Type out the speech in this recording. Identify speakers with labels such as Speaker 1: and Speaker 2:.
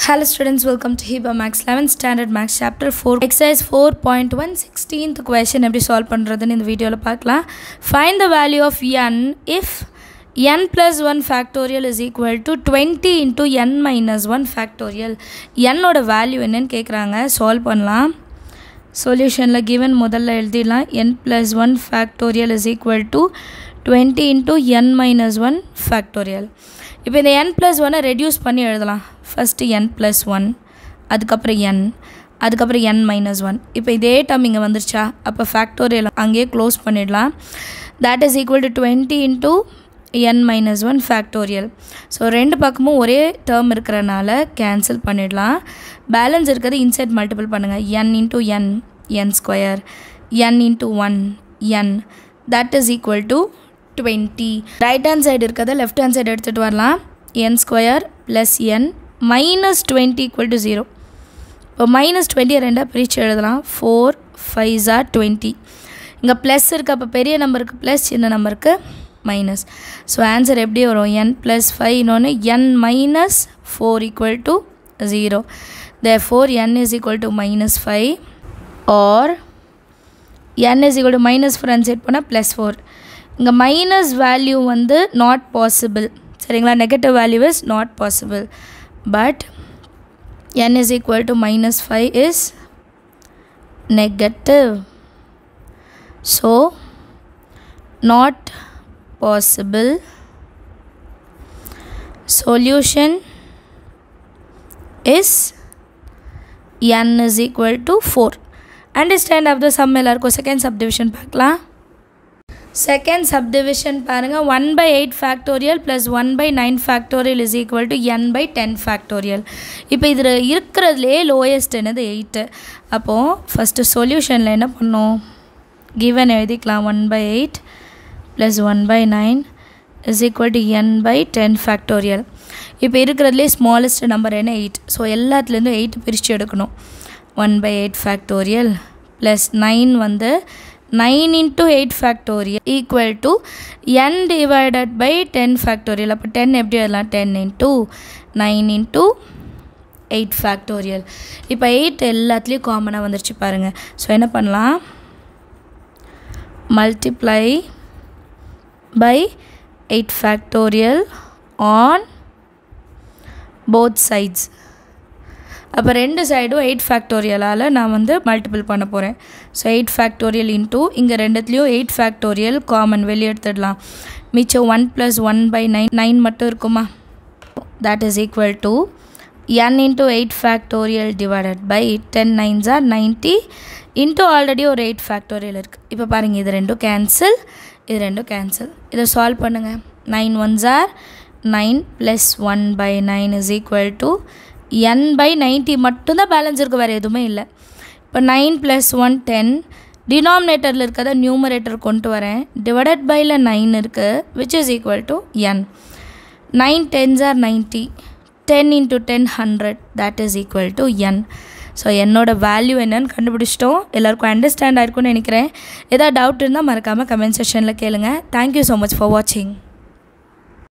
Speaker 1: Hello students welcome to Heeba maths eleventh standard maths chapter four exercise four point one sixteenth question எப்படி solve பண்ணுறதுன்னு இந்த வீடியோவில் பார்க்கலாம் find the value of n if n plus one factorial is equal to twenty into n minus one factorial என்னோட value என்னன்னு கேட்குறாங்க solve பண்ணலாம் சொல்யூஷனில் கிவன் முதல்ல எழுதிடலாம் n plus one factorial is equal to twenty into n minus one factorial இப்போ இந்த n plus ஒன்னை ரெடியூஸ் பண்ணி எழுதலாம் ஃபஸ்ட்டு என் ப்ளஸ் ஒன் அதுக்கப்புறம் என் அதுக்கப்புறம் என் மைனஸ் ஒன் இப்போ இதே டேர்ம் இங்கே வந்துருச்சா? அப்போ ஃபேக்டோரியல் அங்கேயே க்ளோஸ் பண்ணிடலாம். That is equal to twenty into n minus one factorial so ரெண்டு பக்கமும் ஒரே டேர்ம் இருக்கிறனால கேன்சல் பண்ணிடலாம். பேலன்ஸ் இருக்கிறது இன்சைட் மல்டிபிள் பண்ணுங்கள் n into n n square n into one n that is equal to twenty right hand side இருக்கிறத left hand side எடுத்துகிட்டு வரலாம். N square plus n minus twenty equal to zero இப்போ minus டுவெண்ட்டியை ரெண்டாக பிரித்து எழுதலாம். Four five jar twenty இங்கே plus இருக்குது அப்போ பெரிய நம்பருக்கு ப்ளஸ் சின்ன நம்பருக்கு மைனஸ் ஸோ ஆன்சர் எப்படி வரும்? என் ப்ளஸ் ஃபைவ் இன்னொன்று n minus four equal to zero the four n is equal to minus five or n is equal to minus four unset பண்ணால் ப்ளஸ் ஃபோர் இங்கே மைனஸ் வேல்யூ வந்து not possible சரிங்களா? Negative value is not possible but n is equal to minus 5 is negative so not possible solution is n is equal to 4 understand after sum ಎಲ್ಲರಿಗೂ second subdivision ಪಾಕ್ಲಾ second subdivision பாருங்கள் one by eight factorial plus one by nine factorial is equal to n by ten factorial இப்போ இதில் இருக்கிறதுலே lowest என்னது? Eight அப்போது first சொல்யூஷனில் என்ன பண்ணோம்? கிவன் எழுதிக்கலாம். One by eight plus one by nine is equal to n by ten factorial இப்போ இருக்கிறதுலே ஸ்மாலஸ்ட் நம்பர் என்ன? எயிட் ஸோ எல்லாத்துலேருந்தும் எயிட் பிரித்து எடுக்கணும். One by eight factorial plus nine வந்து nine into eight factorial equal to n divided by ten factorial அப்போ 10 எப்படி வரலாம் 10 into nine into eight factorial இப்போ எயிட் எல்லாத்துலேயும் காமனாக வந்துருச்சு பாருங்கள் ஸோ என்ன பண்ணலாம் multiply by eight factorial on both sides அப்போ ரெண்டு சைடும் எயிட் ஃபேக்டோரியலால் நான் வந்து மல்டிபிள் பண்ண போகிறேன் ஸோ எயிட் ஃபேக்டோரியல் இன்டூ இங்கே ரெண்டுத்துலேயும் எயிட் ஃபேக்டோரியல் காமன் வெளியே எடுத்துடலாம் மிச்சம் one plus one by nine nine மட்டும் இருக்குமா? That is equal to n into eight factorial divided by ten nines or ninety into already ஒரு எயிட் ஃபேக்டோரியல் இருக்குது இப்போ பாருங்கள் இது ரெண்டும் கேன்சல் இது ரெண்டும் கேன்சல் இதை சால்வ் பண்ணுங்கள் nine ones or nine plus one by nine is equal to n by ninety மட்டும்தான் பேலன்ஸ் இருக்குது வேறு எதுவுமே இல்லை. இப்போ நைன் ப்ளஸ் ஒன் டென் டினாமினேட்டரில் இருக்கிறத நியூமரேட்டர் கொண்டு வரேன். டிவைடட் பையில் நைன் இருக்குது which is equal to n nine tens or ninety ten into ten hundred that is equal to n so என்னோட வேல்யூ என்னன்னு கண்டுபிடிச்சிட்டோம். எல்லாருக்கும் அண்டர்ஸ்டாண்ட் ஆயிருக்கும்னு நினைக்கிறேன். ஏதாவது டவுட் இருந்தால் மறக்காமல் கமெண்ட் செஷனில் கேளுங்கள் தேங்க்யூ ஸோ மச் ஃபார் வாட்சிங்